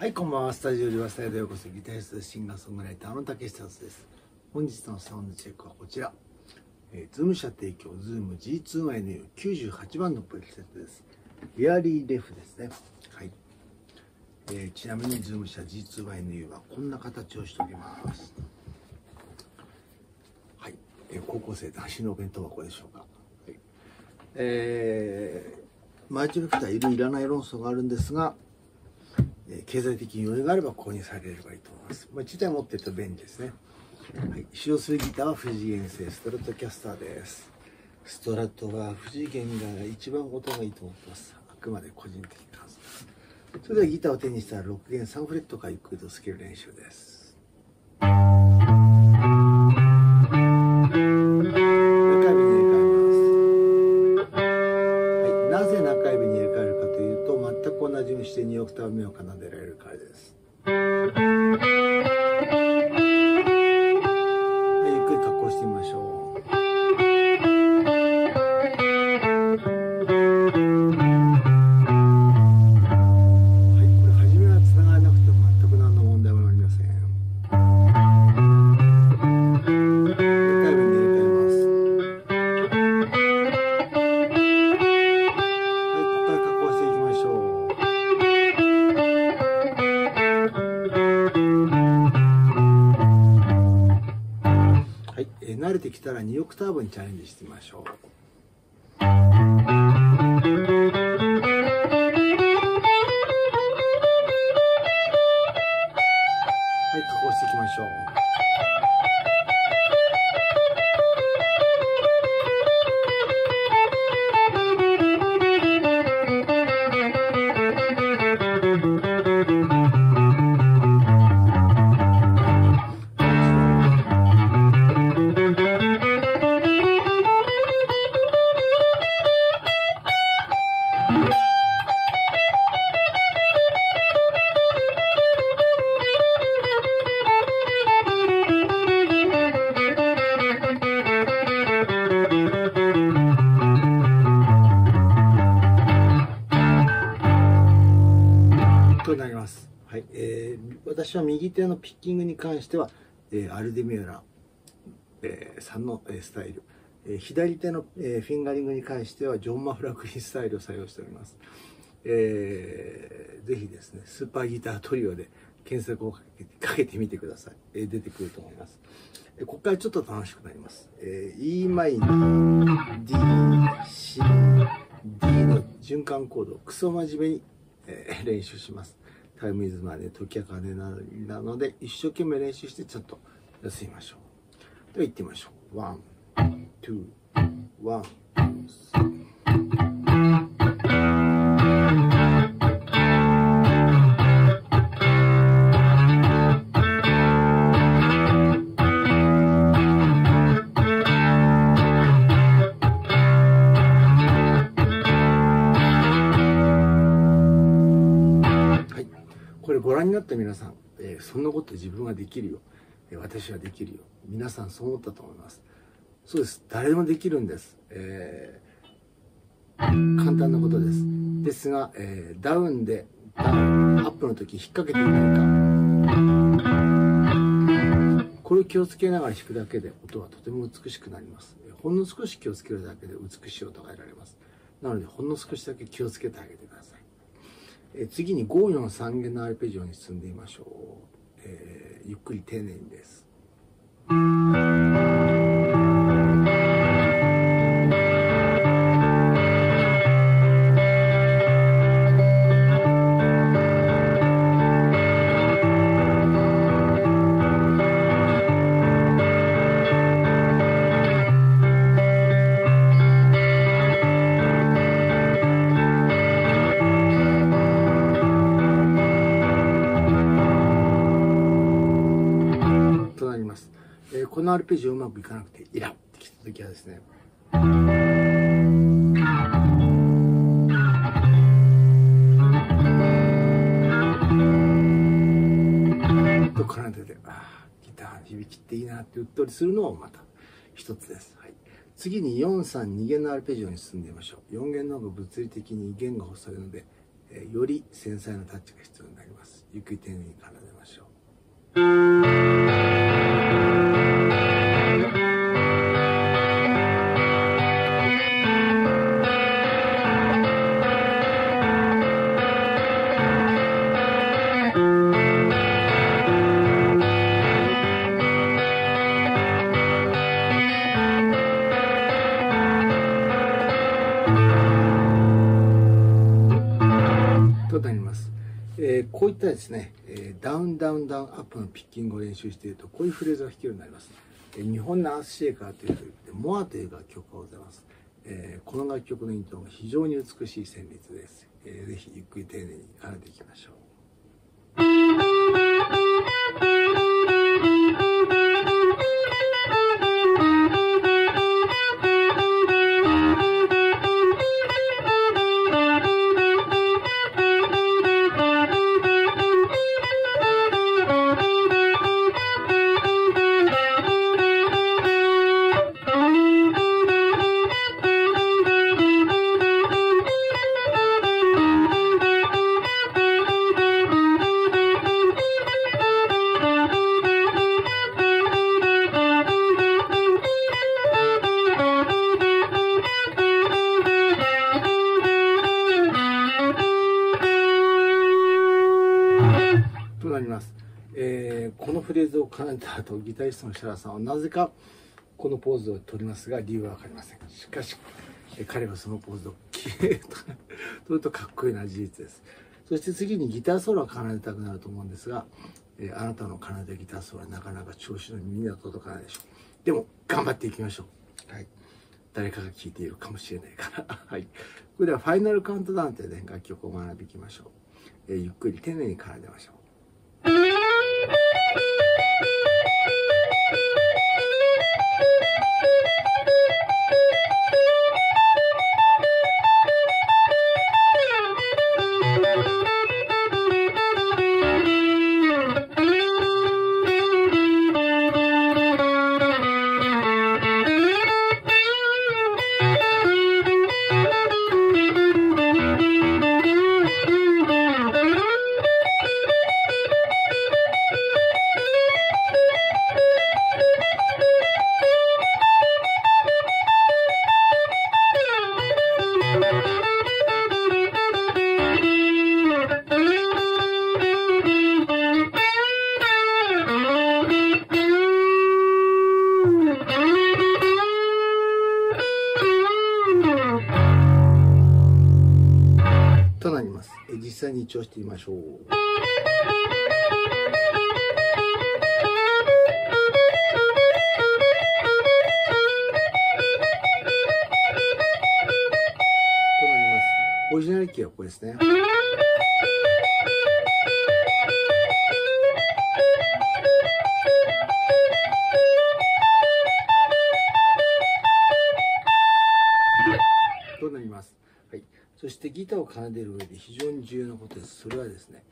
はい、こんばんは。スタジオリバーサイドようこそ、ギタリストシンガーソングライターの竹下です。本日のサウンドチェックはこちら。えー、ズーム社提供、ズーム G2YNU98 番のプレセットです。 Early Ref ですね。はい。えーちなみにズーム社 G2YNU はこんな形をしております。はい。えー高校生男子のお弁当箱でしょうか。はい。えー、マイチュルフターいるいらない論争があるんですが、経済的に余裕があれば購入されればいいと思います。まあ、1台持ってると便利ですね。はい、使用するギターは富士原製ストラットキャスターです。ストラットは富士原が一番音がいいと思ってます。あくまで個人的な感想です。それではギターを手にしたら6弦3フレットからゆっくりとスケール練習です。同じようにして2オクターブ目を奏でられるからです。はい、ゆっくり加工してみましょう。から2オクターブにチャレンジしてみましょう。はい、加工していきましょう。私は右手のピッキングに関しては、えーアルディミューラ、えーさんの、えースタイル、えー左手の、えーフィンガリングに関してはジョン・マフラクリンスタイルを採用しております。えーぜひですね、スーパーギタートリオで検索をかけてかけてみてください。えー出てくると思います。えーここからちょっと楽しくなります。えー e マイナー、D、C、D の循環コードをクソ真面目に、えー練習します。 Ti me is money 時は金ななので一生懸命練習してちょっと休みましょう。では行ってみましょう。 One, two, one,なった皆さん、えーそんなこと自分はできるよ。えー私はできるよ。皆さんそう思ったと思います。そうです。誰でもできるんです。えー簡単なことです。ですが、えーダウンで、ダウン、アップの時引っ掛けていないか。これを気をつけながら弾くだけで音はとても美しくなります。ほんの少し気をつけるだけで美しい音が得られます。なので、ほんの少しだけ気をつけてあげてください。え次に5、4、3弦のアルペジオに進んでみましょう。えーゆっくり丁寧にです。えーこのアルペジオうまくいかなくてイラってきた時はですね、と奏でて、ああ、ギター響きっていいなってうっとりするのもまた一つです。はい。次に4、3、2弦のアルペジオに進んでみましょう。4弦の方が物理的に弦が細いので、えーより繊細なタッチが必要になります。ゆっくり丁寧に奏でましょうります、えーこういったですね、えーダウンダウンダウンアップのピッキングを練習しているとこういうフレーズが弾けるようになります、えー日本のアースシェイカーというグループでモアという楽曲がございます、えーこの楽曲のイントロが非常に美しい旋律です、えーぜひゆっくり丁寧に奏でていきましょう。ます、えーこのフレーズを奏でた後ギタリストの設楽さんはなぜかこのポーズを取りますが理由は分かりません。しかし、彼はそのポーズをきれいと取るとかっこいいな事実です。そして次にギターソロを奏でたくなると思うんですが、えーあなたの奏でギターソロはなかなか調子の耳には届かないでしょう。でも頑張っていきましょう。はい。誰かが聴いているかもしれないから。はい。これではファイナルカウントダウンという、ね、楽曲を学んでいきましょう、えーゆっくり丁寧に奏でましょう。Thank you. 際に一応してみましょう。となります。オリジナリティはこれですね。となります。そしてギターを奏でる上で非常に重要なことです。それはですね、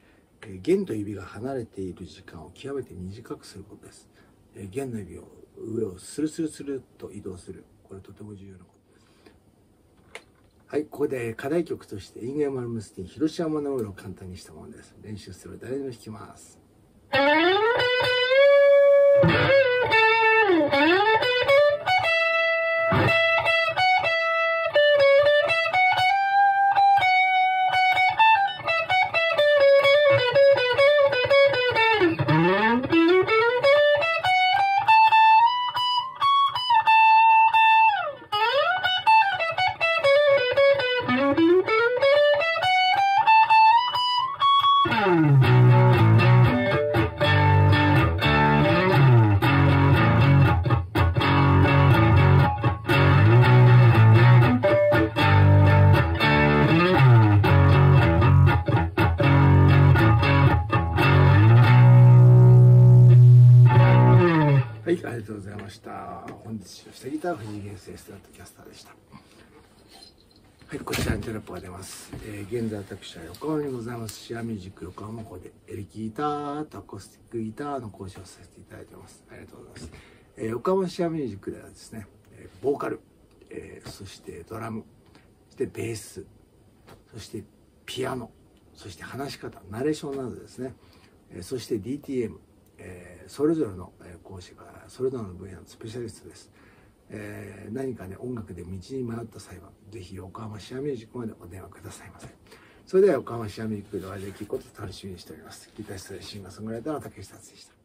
え弦と指が離れている時間を極めて短くすることです。え弦の指を上をスルスルスルっと移動する。これとても重要なことです。はい、ここで課題曲としてイングヤマルムスティン、広島の上を簡単にしたものです。練習すれば誰でも弾きます。ました。本日使用したギターは藤井源生スタートキャスターでした。はい、こちらにテロップが出ます。えー現在私は横浜にございますシアミュージック横浜校でエレキギターとアコースティックギターの講師をさせていただいてます。ありがとうございます。えー横浜シアミュージックではですね、えーボーカル、えーそしてドラム、そしてベース、そしてピアノ、そして話し方ナレーションなどですね、えそして DTM、えそれぞれの講師がそれぞれの分野のスペシャリストです、え何かね音楽で道に迷った際はぜひ横浜シアミュージックまでお電話くださいませ。それでは横浜シアミュージックでお会いできることを楽しみにしております。ギタリストでシンガーソングライターの竹下達でした